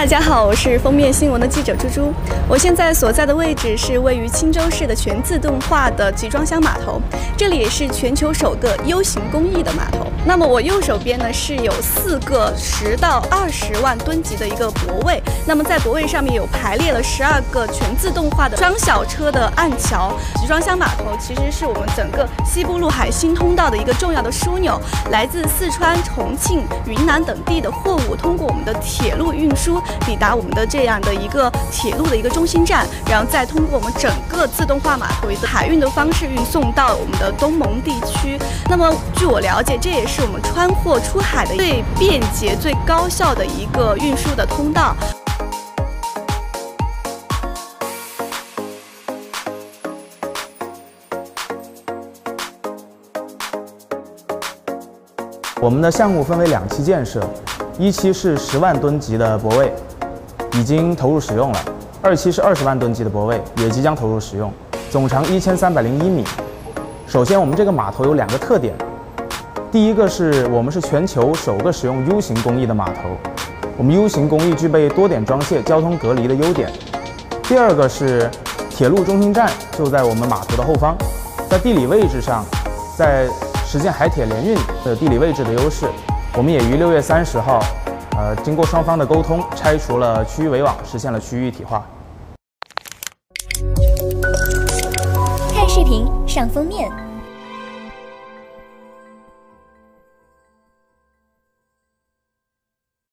大家好，我是封面新闻的记者猪猪。我现在所在的位置是位于青州市的全自动化的集装箱码头，这里也是全球首个 U 型工艺的码头。那么我右手边呢是有四个十到二十万吨级的一个泊位，那么在泊位上面有排列了十二个全自动化的装小车的岸桥。集装箱码头其实是我们整个西部陆海新通道的一个重要的枢纽，来自四川、重庆、云南等地的货物通过我们的铁路运输抵达我们的这样的一个铁路的一个中心站，然后再通过我们整个自动化码头一个海运的方式运送到我们的东盟地区。那么据我了解，这也是我们穿货出海的最便捷、最高效的一个运输的通道。我们的项目分为两期建设，一期是十万吨级的泊位，已经投入使用了；二期是二十万吨级的泊位，也即将投入使用，总长一千三百零一米。首先，我们这个码头有两个特点。第一个是我们是全球首个使用 U 型工艺的码头，我们 U 型工艺具备多点装卸、交通隔离的优点。第二个是铁路中心站就在我们码头的后方，在地理位置上，在实现海铁联运的地理位置的优势，我们也于六月三十号，呃，经过双方的沟通，拆除了区域围网，实现了区域一体化。看视频，上封面。